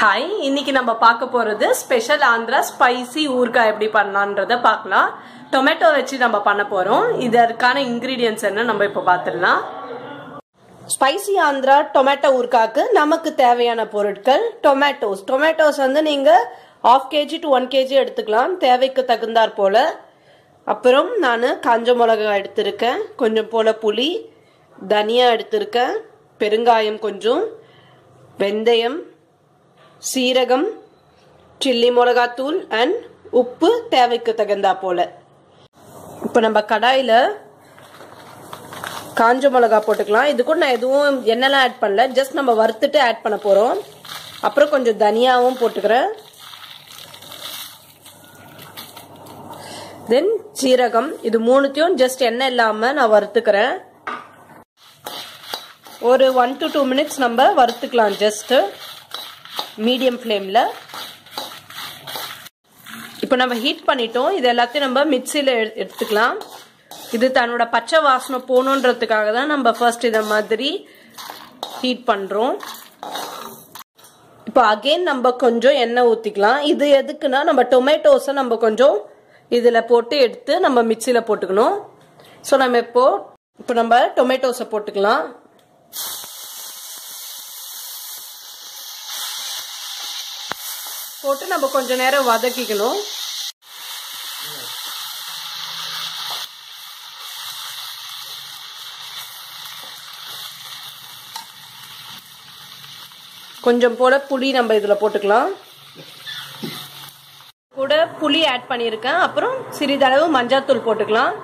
Hi இன்னைக்கு நம்ம பார்க்க போறது ஸ்பெஷல் ஆந்திரா ஸ்பைசி ஊறுகாய் எப்படி பண்ணலான்றத பார்க்கலாம். டொமேட்டோ வச்சு நம்ம பண்ண போறோம். இதற்கான இன்கிரீடியன்ஸ் என்ன நம்ம இப்போ பார்த்துடலாம். ஸ்பைசி ஆந்திரா டொமேட்டோ ஊறுகாய்க்கு நமக்கு தேவையான பொருட்கள் டொமேட்டோஸ் டொமேட்டோஸ் வந்து நீங்க half KG to one KG எடுத்துக்கலாம். தேவைக்கு தகுந்தாற் போல. அப்புறம் நான் காஞ்ச மிளகாய் எடுத்திருக்கேன். கொஞ்சம் போல புளி தனியா எடுத்திருக்கேன். பெருங்காயம் கொஞ்சம் வெந்தயம் சீரகம் சில்லி மிளகாத்தூள் அண்ட் உப்பு தேவைக்கு தகுந்தா போல. இப்போ நம்ம கடாயில் காஞ்ச மிளகா போட்டுக்கலாம். இது கூட நான் எதுவும் எண்ணெய்லாம் ஆட் பண்ணல. ஜஸ்ட் நம்ம வறுத்துட்டு ஆட் பண்ண போகிறோம் அப்புறம் கொஞ்சம் தனியாவும் போட்டுக்கிறேன். தென் சீரகம். இது மூணுத்தையும் ஜஸ்ட் எண்ணெய் இல்லாமல் நான் வறுத்துக்கிறேன். ஒரு ஒன் டு டூ மினிட்ஸ் நம்ம வறுத்துக்கலாம் ஜஸ்ட்டு மீடியம் ஃப்ளேமில். இப்போ நம்ம ஹீட் பண்ணிட்டோம். இது எல்லாத்தையும் நம்ம மிக்சியில் எடுத்துக்கலாம். இது தன்னோட பச்சை வாசனை போகணுன்றதுக்காக தான் நம்ம ஃபர்ஸ்ட் இதை மாதிரி ஹீட் பண்ணுறோம் இப்போ அகெயின் நம்ம கொஞ்சம் எண்ணெய் ஊற்றிக்கலாம் இது எதுக்குன்னா நம்ம டொமேட்டோஸை நம்ம கொஞ்சம் இதில் போட்டு எடுத்து நம்ம மிக்சியில் போட்டுக்கணும். ஸோ நம்ம இப்போ இப்போ நம்ம டொமேட்டோஸை போட்டுக்கலாம். போட்டு நம்ம கொஞ்ச நேரம் வதக்கிக்கணும். கொஞ்சம் போல புளி நம்ம இதில் போட்டுக்கலாம். கூட புளி ஆட் பண்ணியிருக்கேன். அப்புறம் சிறிதளவு மஞ்சாத்தூள் போட்டுக்கலாம்.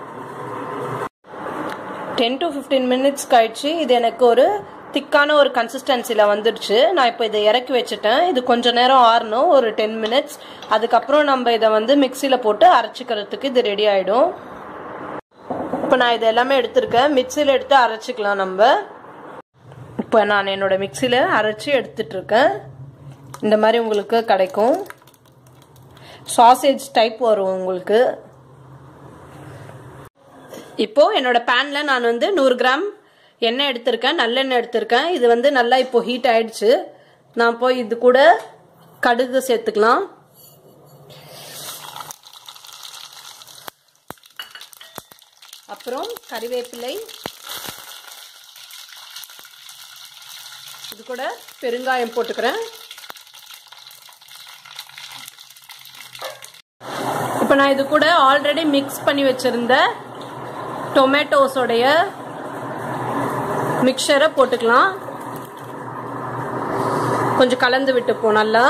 டென் டு ஃபிஃப்டீன் மினிட்ஸ் கழிச்சு இது எனக்கு ஒரு திக்கான ஒரு கன்சிஸ்டன்சியில் வந்துடுச்சு. நான் இப்போ இதை இறக்கி வச்சுட்டேன். இது கொஞ்ச நேரம் ஆறணும். ஒரு டென் மினிட்ஸ் அதுக்கப்புறம் நம்ம இதை வந்து மிக்சியில் போட்டு அரைச்சிக்கிறதுக்கு இது ரெடி ஆகிடும் இப்போ நான் இது எல்லாமே எடுத்திருக்கேன். மிக்சியில் எடுத்து அரைச்சிக்கலாம் நம்ம. இப்போ நான் என்னோட மிக்சியில் அரைச்சி எடுத்துட்ருக்கேன் இந்த மாதிரி உங்களுக்கு கிடைக்கும். சாசேஜ் டைப் வரும் உங்களுக்கு. இப்போ என்னோட பேனில் நான் வந்து நூறு கிராம் எண்ணெய் எடுத்திருக்கேன் நல்லெண்ணெய் எடுத்திருக்கேன். இது வந்து நல்லா இப்போ ஹீட் ஆயிடுச்சு. நான் போய் இது கூட கடுகு சேர்த்துக்கலாம். அப்புறம் கறிவேப்பிலை. இது கூட பெருங்காயம் போட்டுக்கிறேன். இப்போ நான் இது கூட ஆல்ரெடி மிக்ஸ் பண்ணி வச்சிருந்த டொமேட்டோஸோடைய மிக்சரை போட்டுக்கலாம். கொஞ்சம் கலந்து விட்டுப்போம் நல்லா.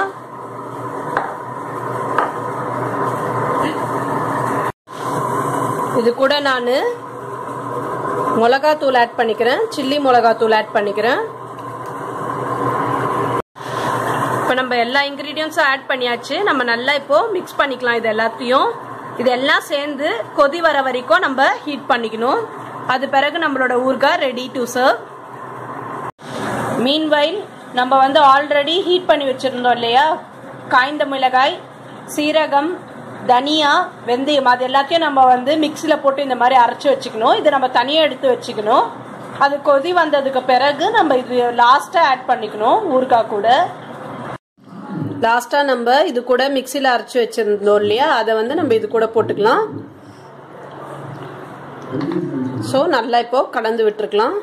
இது கூட நான் மிளகாத்தூள் ஆட் பண்ணிக்கிறேன். சில்லி மிளகாத்தூள் ஆட் பண்ணிக்கிறேன். இப்போ நம்ம எல்லா இன்க்ரீடியன்ஸும் ஆட் பண்ணியாச்சு. நம்ம நல்லா இப்போ மிக்ஸ் பண்ணிக்கலாம் இது எல்லாத்தையும். இதெல்லாம் சேர்ந்து கொதி வர வரைக்கும் நம்ம ஹீட் பண்ணிக்கணும். அது பிறகு நம்மளோட ஊறுகாய் ரெடி டு சர்வ் மீன்வைல் நம்ம வந்து ஆல்ரெடி ஹீட் பண்ணி வச்சுருந்தோம் இல்லையா? காய்ந்த மிளகாய் சீரகம் தனியா வெந்தயம் அது எல்லாத்தையும் நம்ம வந்து மிக்சியில் போட்டு இந்த மாதிரி அரைச்சி வச்சுக்கணும். இதை நம்ம தனியாக எடுத்து வச்சுக்கணும். அது கொதி வந்ததுக்கு பிறகு நம்ம இது லாஸ்ட்டாக ஆட் பண்ணிக்கணும் ஊறுகாய் கூட. லாஸ்ட்டாக நம்ம இது கூட மிக்சியில் அரைச்சி வச்சுருந்தோம் இல்லையா? அதை வந்து நம்ம இது கூட போட்டுக்கலாம். ஸோ நல்லா இப்போ கலந்து விட்டுருக்கலாம்.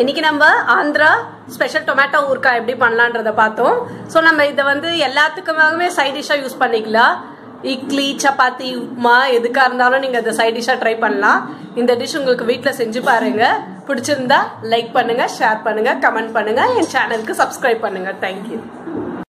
இன்னைக்கு நம்ம ஆந்திரா ஸ்பெஷல் டொமேட்டோ ஊறுக்காய் எப்படி பண்ணலான்றத பார்த்தோம். ஸோ நம்ம இதை வந்து எல்லாத்துக்குமாகவே சைட் டிஷ்ஷாக யூஸ் பண்ணிக்கலாம். இட்லி சப்பாத்தி உப்மா எதுக்காக இருந்தாலும் நீங்கள் அதை சைட் டிஷ்ஷாக ட்ரை பண்ணலாம். இந்த டிஷ் உங்களுக்கு வீட்டில் செஞ்சு பாருங்கள் பிடிச்சிருந்தா லைக் பண்ணுங்கள் ஷேர் பண்ணுங்கள் கமெண்ட் பண்ணுங்கள் என் சேனலுக்கு சப்ஸ்கிரைப் பண்ணுங்கள் தேங்க்யூ